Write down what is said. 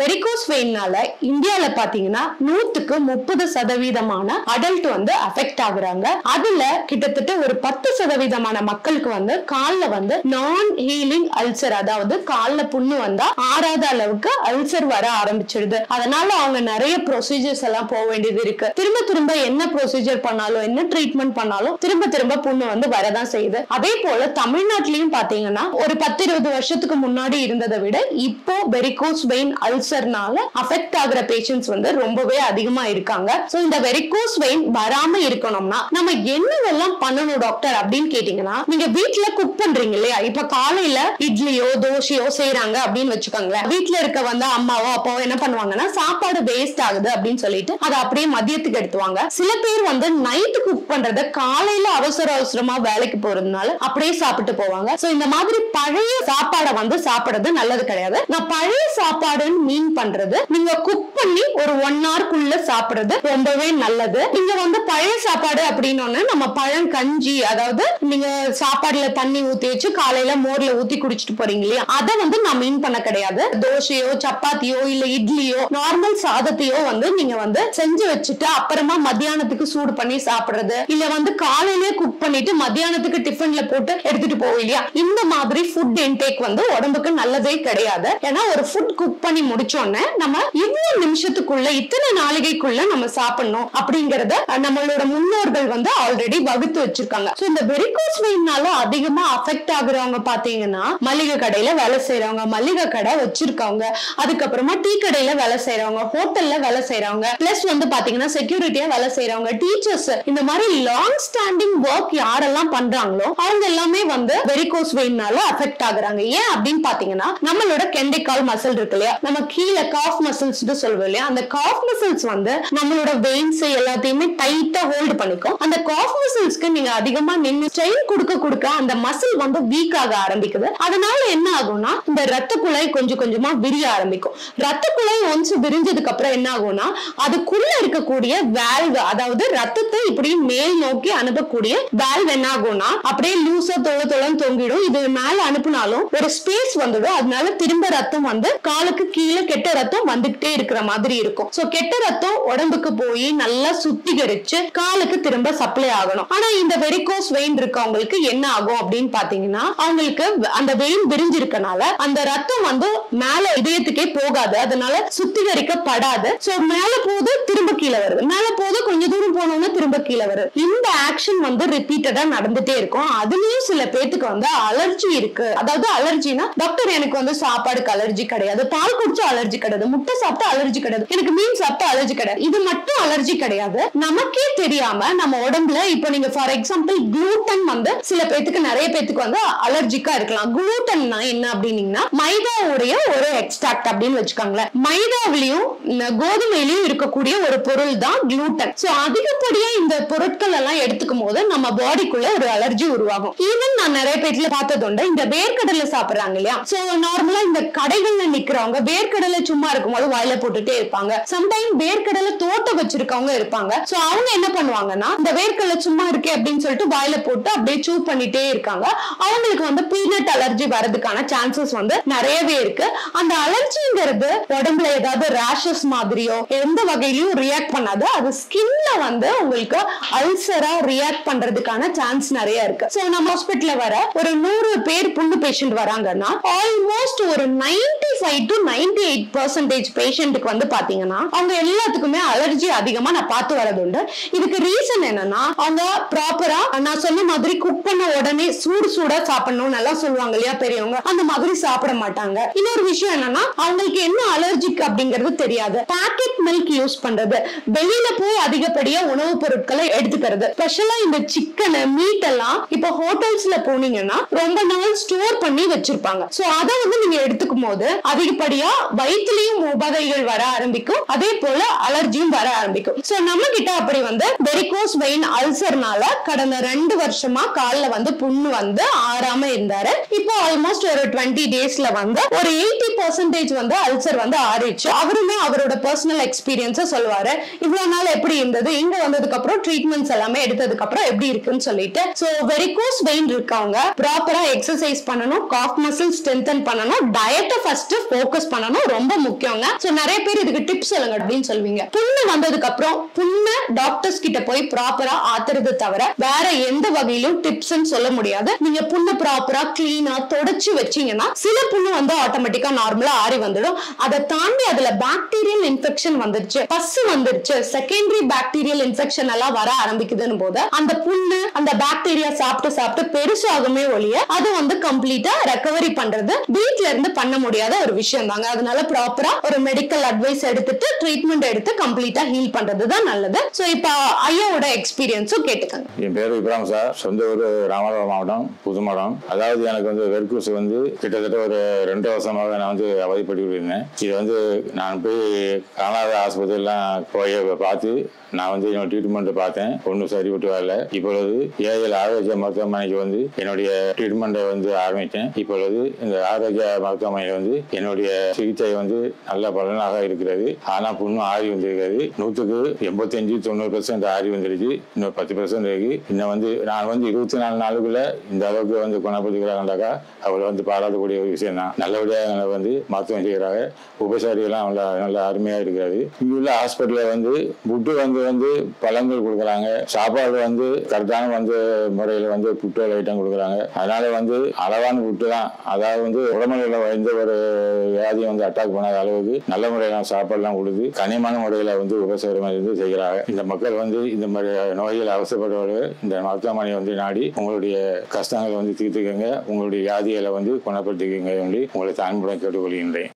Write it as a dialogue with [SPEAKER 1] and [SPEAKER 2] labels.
[SPEAKER 1] Varicose வெயின்னால இந்தியால பாத்தீங்கன்னா நூத்துக்கு முப்பது சதவீதமான அடல்ட் வந்து அஃபெக்ட் ஆகுறாங்க. அதுல கிட்டத்தட்ட ஒரு பத்து சதவீதமான மக்களுக்கு வந்து கால்ல வந்து நான் ஹீலிங் அல்சர் அதாவது கால்ல புண்ணு வந்தா ஆறாத அளவுக்கு அல்சர் வர ஆரம்பிச்சிடுது. அதனால அவங்க நிறைய ப்ரொசீஜர்ஸ் எல்லாம் போக வேண்டியது இருக்கு. திரும்ப திரும்ப என்ன ப்ரொசீஜர் பண்ணாலும் என்ன ட்ரீட்மெண்ட் பண்ணாலும் திரும்ப திரும்ப புண்ணு வந்து வரதான் செய்யுது. அதே போல தமிழ்நாட்டிலயும் பாத்தீங்கன்னா ஒரு பத்து இருபது வருஷத்துக்கு முன்னாடி இருந்ததை விட இப்போ வெரிகோஸ் வெயின் அல்சர் அல்சர்னால அஃபெக்ட் ஆகுற பேஷண்ட்ஸ் வந்து ரொம்பவே அதிகமா இருக்காங்க. ஸோ இந்த வெரிகோஸ் வெயின் வராம இருக்கணும்னா நம்ம என்னவெல்லாம் பண்ணணும் டாக்டர் அப்படின்னு கேட்டீங்கன்னா நீங்க வீட்டுல குக் பண்றீங்க இல்லையா? இப்ப காலையில இட்லியோ தோசையோ செய்யறாங்க அப்படின்னு வச்சுக்கோங்களேன். வீட்டுல இருக்க வந்து அம்மாவோ அப்பாவோ என்ன பண்ணுவாங்கன்னா சாப்பாடு வேஸ்ட் ஆகுது அப்படின்னு சொல்லிட்டு அதை அப்படியே மதியத்துக்கு எடுத்துவாங்க. சில பேர் வந்து நைட்டு குக் பண்றத காலையில அவசர அவசரமா வேலைக்கு போறதுனால அப்படியே சாப்பிட்டு போவாங்க. சோ இந்த மாதிரி பழைய சாப்பாடை வந்து சாப்பிடுறது நல்லது கிடையாது. நான் பழைய சாப்பாடுன்னு கிளீன் பண்றது. நீங்க குக் பண்ணி ஒரு ஒன் ஹவர்க்குள்ள சாப்பிடுறது ரொம்பவே நல்லது. நீங்க வந்து பழைய சாப்பாடு அப்படின்னு நம்ம பழம் கஞ்சி அதாவது நீங்க சாப்பாடுல தண்ணி ஊத்தி வச்சு காலையில மோர்ல ஊத்தி குடிச்சிட்டு போறீங்க இல்லையா? அதை வந்து நான் மீன் பண்ண கிடையாது. தோசையோ சப்பாத்தியோ இல்ல இட்லியோ நார்மல் சாதத்தையோ வந்து நீங்க வந்து செஞ்சு வச்சுட்டு அப்புறமா மத்தியானத்துக்கு சூடு பண்ணி சாப்பிடுறது. இல்ல வந்து காலையிலே குக் பண்ணிட்டு மத்தியானத்துக்கு டிஃபன்ல போட்டு எடுத்துட்டு போவோம் இல்லையா? இந்த மாதிரி ஃபுட் இன்டேக் வந்து உடம்புக்கு நல்லதே கிடையாது. ஏன்னா ஒரு ஃபுட் குக் பண்ணி முடிச்சோடனே நம்ம இவ்வளவு நிமிஷத்துக்குள்ள இத்தனை நாளிகைக்குள்ள நம்ம சாப்பிடணும் அப்படிங்கறத நம்மளோட முன்னோர்கள் வந்து ஆல்ரெடி வகுத்து வச்சிருக்காங்க. சோ இந்த வெரிகோஸ் வெயின்னால அதிகமா அஃபெக்ட் ஆகுறவங்க பாத்தீங்கன்னா மளிகை கடையில வேலை செய்யறவங்க மளிகை கடை வச்சிருக்கவங்க அதுக்கப்புறமா டீ கடையில வேலை செய்யறவங்க ஹோட்டல்ல வேலை செய்யறவங்க பிளஸ் வந்து பாத்தீங்கன்னா செக்யூரிட்டியா வேலை செய்யறவங்க டீச்சர்ஸ் இந்த மாதிரி லாங் ஸ்டாண்டிங் ஒர்க் யாரெல்லாம் பண்றாங்களோ அவங்க எல்லாமே வந்து வெரிகோஸ் வெயின்னால அஃபெக்ட் ஆகுறாங்க. ஏன் அப்படின்னு பாத்தீங்கன்னா நம்மளோட கெண்டைக்கால் மசில் இருக்கு இல்லையா? நம்ம கீழே காஃப் மசில்ஸ் சொல்லுவோம் இல்லையா? அந்த காஃப் மசில்ஸ் வந்து நம்மளோட வெயின்ஸ் எல்லாத்தையுமே டைட்டா ஹோல்டு பண்ணிக்கும். அந்த காஃப் மசில்ஸ்க்கு நீங்க அதிகமா நின்று ஸ்ட்ரெயின் கொடுக்க கொடுக்க அந்த மசில் வந்து வீக் ஆக ஆரம்பிக்குது. அதனால என்ன ஆகும்னா இந்த ரத்த குழாய் கொஞ்சம் கொஞ்சமா விரிய ஆரம்பிக்கும். ரத்த குழாய் ஒன்ஸ் விரிஞ்சதுக்கு அப்புறம் என்ன ஆகும்னா அதுக்குள்ள இருக்கக்கூடிய வேல்வ் அதாவது ரத்தத்தை இப்படி மேல் நோக்கி அனுப்பக்கூடிய வேல்வ் என்ன ஆகும்னா அப்படியே லூசா தொழ தொழன்னு தொங்கிடும். இது மேல அனுப்புனாலும் ஒரு ஸ்பேஸ் வந்துடும். அதனால திரும்ப ரத்தம் வந்து காலுக்கு கீழே கெட்ட ரத்தம் வந்துகிட்டே இருக்கிற மாதிரி இருக்கும். சோ கெட்ட ரத்தம் உடம்புக்கு போய் நல்லா சுத்திகரிச்சு காலுக்கு திரும்ப சப்ளை ஆகணும். ஆனா இந்த வெரிகோஸ் வெயின் இருக்கவங்களுக்கு என்ன ஆகும் அப்படின்னு பாத்தீங்கன்னா அவங்களுக்கு அந்த வெயின் விரிஞ்சிருக்கனால அந்த ரத்தம் வந்து மேல இதயத்துக்கே போகாது. அதனால சுத்திகரிக்கப்படாது. சோ மேல போகுது திரும்ப கீழே வருது. மேல போகுது கொஞ்ச தூரம் போனோம்னா திரும்ப கீழே வருது. இந்த ஆக்ஷன் வந்து ரிப்பீட்டடா நடந்துட்டே இருக்கும். அதுலயும் சில பேத்துக்கு வந்து அலர்ஜி இருக்கு. அதாவது அலர்ஜினா டாக்டர் எனக்கு வந்து சாப்பாடுக்கு அலர்ஜி கிடையாது. பால் குடிச்சு அலர்ஜி கிடையாது. முட்டை சாப்பிட்டா அலர்ஜி கிடையாது. எனக்கு மீன் சாப்பிட்டா அலர்ஜி கிடையாது. இது மட்டும் அலர்ஜி கிடையாது. நமக்கே தெரியாம நம்ம உடம்புல இப்போ நீங்க ஃபார் எக்ஸாம்பிள் குளூட்டன் வந்து சில பேத்துக்கு நிறைய பேத்துக்கு வந்து அலர்ஜிக்கா இருக்கலாம். குளூட்டன்னா என்ன அப்படின்னீங்கன்னா மைதாவுடைய ஒரு எக்ஸ்ட்ராக்ட் அப்படின்னு வச்சுக்காங்களேன். மைதாவிலையும் கோதுமையிலையும் இருக்கக்கூடிய ஒரு பொருள் தான் குளூட்டன் சோ அதிகப்படியா இந்த பொருட்கள் எல்லாம் எடுத்துக்கும் போது நம்ம பாடிக்குள்ள ஒரு அலர்ஜி உருவாகும். ஈவன் நான் நிறைய பேர்ல பார்த்ததுண்டு இந்த வேர்க்கடலை சாப்பிடுறாங்க இல்லையா? சோ நார்மலா இந்த கடைகள்ல நிக்கிறவங்க வேர்க்கடலை சும்மா இருக்கும்போது வாயில போட்டுட்டே இருப்பாங்க. சம்டைம் வேர்க்கடலை தோட்டம் வச்சிருக்கவங்க இருப்பாங்க. சோ அவங்க என்ன பண்ணுவாங்கன்னா இந்த வேர்க்கடலை சும்மா இருக்கே அப்படின்னு சொல்லிட்டு வாயில போட்டு அப்படியே சூ பண்ணிட்டே இருக்காங்க. அவங்களுக்கு வந்து பீனட் அலர்ஜி வரதுக்கான சான்சஸ் வந்து நிறையவே இருக்கு. அந்த அலர்ஜிங்கிறது உடம்புல ஏதாவது ரேஷஸ் மாதிரியோ எந்த வகையிலயும் ரியாக்ட் பண்ணாது. அது ஸ்கின்ல வந்து உங்களுக்கு அல்சரா ரியாக்ட் பண்றதுக்கான சான்ஸ் நிறைய இருக்கு. சோ நம்ம ஹாஸ்பிட்டல்ல வர ஒரு நூறு பேர் புண்ணு பேஷண்ட் வராங்கன்னா ஆல்மோஸ்ட் ஒரு ninety five to ninety eight percentage பேஷண்ட்டுக்கு வந்து பாத்தீங்கன்னா அவங்க எல்லாத்துக்குமே அலர்ஜி அதிகமா நான் பார்த்து வரது உண்டு இதுக்கு ரீசன் என்னன்னா அவங்க ப்ராப்பரா நான் சொன்ன மாதிரி குக் பண்ண உடனே சூடு சூடா சாப்பிடணும் நல்லா சொல்லுவாங்க இல்லையா பெரியவங்க அந்த மாதிரி சாப்பிட மாட்டாங்க. இன்னொரு விஷயம் என்னன்னா அவங்களுக்கு என்ன அலர்ஜிக் அப்படிங்கிறது தெரியாது. பாக்கெட் மில்க் யூஸ் பண்றது. வெளியில போய் அதிகப்படியா உணவுப் பொருட்களை எடுத்துக்கிறது. ஸ்பெஷலா இந்த சிக்கன் மீட் எல்லாம் இப்ப ஹோட்டல்ஸ்ல போனீங்கன்னா ரொம்ப நாள் ஸ்டோர் பண்ணி வச்சிருப்பாங்க. சோ அதை வந்து நீங்க எடுத்துக்கும் போது அதிகப்படியா வயிற்றுலயும் உபதைகள் வர ஆரம்பிக்கும். அதே போல அலர்ஜியும் வர ஆரம்பிக்கும். சோ நம்ம கிட்ட அப்படி வந்து வெரிகோஸ் வெயின் அல்சர்னால கடந்த ரெண்டு வருஷமா காலில் வந்து புண்ணு வந்து ஆறாம இருந்தாரு. இப்போ ஆல்மோஸ்ட் ஒரு டுவெண்ட்டி டேஸ்ல வந்து ஒரு எயிட்டி பர்சன்டேஜ் வந்து அல்சர் வந்து ஆறிடுச்சு. அவருமே அவரோட பர்சனல் எக்ஸ்பீரியன்ஸ சொல்லுவாரு. இவ்வளவு நாள் எப்படி இருந்தது? இங்க வந்ததுக்கு அப்புறம் ட்ரீட்மெண்ட்ஸ் எல்லாமே எடுத்ததுக்கு அப்புறம் எப்படி இருக்குன்னு சொல்லிட்டு. சோ வெரிகோஸ் வெயின் இருக்கவங்க ப்ராப்பரா எக்ஸசைஸ் பண்ணணும் காஃப் மசில் ஸ்ட்ரென்தன் பண்ணணும் டயட்டை ஃபர்ஸ்ட் ஃபோக்கஸ் பண்ணணும் ரொம்ப முக்கியங்க. சோ நிறைய பேர் இதுக்கு டிப்ஸ் சொல்லுங்க அப்படின்னு சொல்லுவீங்க புண்ணு வந்ததுக்கு அப்புறம் புண்ணு டாக்டர்ஸ் கிட்ட போய் ப்ராப்பரா ஆத்துறது தவிர வேற எந்த வகையிலும் டிப்ஸ் சொல்ல முடியாது. நீங்க புண்ணு ப்ராப்பரா கிளீனா தொடச்சு வச்சீங்கன்னா சில புண்ணு வந்து ஆட்டோமேட்டிக்கா நார்மலா ஆறி வந்துடும். அதை தாண்டி அதுல பாக்டீரியல் இன்ஃபெக்ஷன் வந்துருச்சு. பசு வந்துருச்சு. செகண்டரி பாக்டீரியல் இன்ஃபெக்ஷன் எல்லாம் வர ஆரம்பிக்குதுன்னு போது அந்த புண்ணு அந்த பாக்டீரியா சாப்பிட்டு சாப்பிட்டு பெருசாகுமே ஒழிய அது வந்து கம்ப்ளீட்டா ரெக்கவரி பண்றது வீட்ல இருந்து பண்ண முடியாத ஒரு விஷயம் தாங்க அதனால ப்ராப்பரா ஒரு மெடிக்கல் அட்வைஸ் எடுத்துட்டு ட்ரீட்மெண்ட் எடுத்து கம்ப்ளீட்டா ஹீல் பண்றது தான் நல்லது. சோ இப்போ ஐயாவோட எக்ஸ்பீரியன்ஸும் கேட்டுக்கங்க.
[SPEAKER 2] என் பேர் விக்ரம் சார். சொந்த ஊர் ராமநாதபுரம் மாவட்டம் புதுமடம் அதாவது எனக்கு வந்து வெர்கூஸ் வந்து கிட்டத்தட்ட ஒரு ரெண்டு வருஷமாக நான் வந்து அவதிப்பட்டு இருந்தேன் இது வந்து நான் போய் காணாத ஆஸ்பத்திரிலாம் போய் பார்த்து நான் வந்து என்னோட ட்ரீட்மெண்ட் பார்த்தேன். ஒன்றும் சரிப்பட்டு வரல. இப்பொழுது ஏஎல் ஆரோக்கிய மருத்துவமனைக்கு வந்து என்னுடைய ட்ரீட்மெண்ட்டை வந்து ஆரம்பித்தேன். இப்பொழுது இந்த ஆரோக்கிய மருத்துவமனையில் வந்து என்னுடைய சிகிச்சை வந்து நல்ல பலனாக இருக்கிறது. ஆனால் புண்ணும் ஆறி வந்திருக்கிறது நூற்றுக்கு எண்பத்தஞ்சு தொண்ணூறு பர்சன்ட் ஆறி வந்துருச்சு இன்னும் பத்து பர்சன்ட் இருக்கு. இன்னும் வந்து நான் வந்து இருபத்தி நாலு நாளுக்குள்ள இந்த அளவுக்கு வந்து குணப்படுத்துகிறாங்கனாக்கா அவளை வந்து பாராட்டக்கூடிய ஒரு விஷயம் தான். நல்லபடியாக வந்து மருத்துவம் செய்கிறாங்க. உபசாரியெல்லாம் நல்லா நல்ல அருமையாக இருக்கிறது இங்கே உள்ள ஹாஸ்பிட்டலில் வந்து புட்டு வந்து வந்து பழங்கள் கொடுக்குறாங்க. சாப்பாடு வந்து கரெக்டான வந்து முறையில் வந்து புட்டு ஐட்டம் கொடுக்குறாங்க. அதனால வந்து அளவான புட்டு தான். அதாவது வந்து உடம்புல எந்த ஒரு வியாதியும் வந்து அட்டாக் பண்ணாத அளவுக்கு நல்ல முறையில சாப்பாடுலாம் கொடுத்து கனிமான முறையில் வந்து உபசாரம் இருந்து செய்கிறாங்க. இந்த மக்கள் வந்து இந்த மாதிரி நோய்கள் அவசரப்படுறவர்கள் இந்த மருத்துவமனையை வந்து நாடி உங்களுடைய கஷ்டங்களை வந்து தீர்த்துக்கங்க. உங்களுடைய வியாதிகளை வந்து குணப்படுத்திக்கங்க சொல்லி உங்களை தான்புடன் கேட்டுக்கொள்கின்றேன்.